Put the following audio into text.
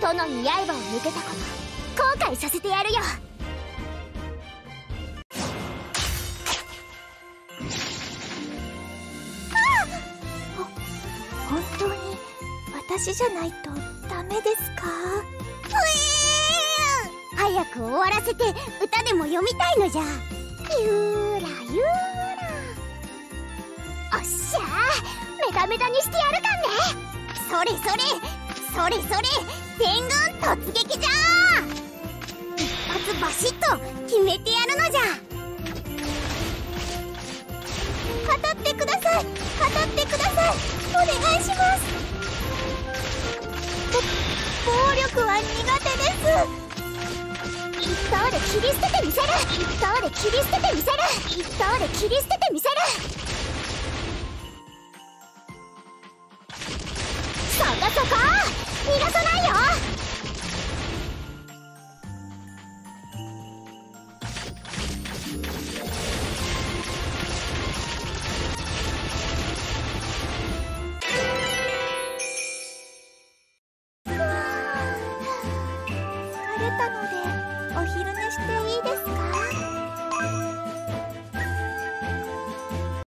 殿に刃を向けたこと後悔させてやるよ。本当に私じゃないとダメですか？早く終わらせて歌でも読みたいのじゃ。ゆーらゆーら。おっしゃー。メタメタにしてやるかんね。それそれ。それそれ天軍突撃じゃー一発バシッと決めてやるのじゃ語ってください語ってくださいお願いします暴力は苦手です一刀で切り捨ててみせる。一刀で切り捨ててみせる。一刀で切り捨ててみせる。そこそこったのでお昼寝して。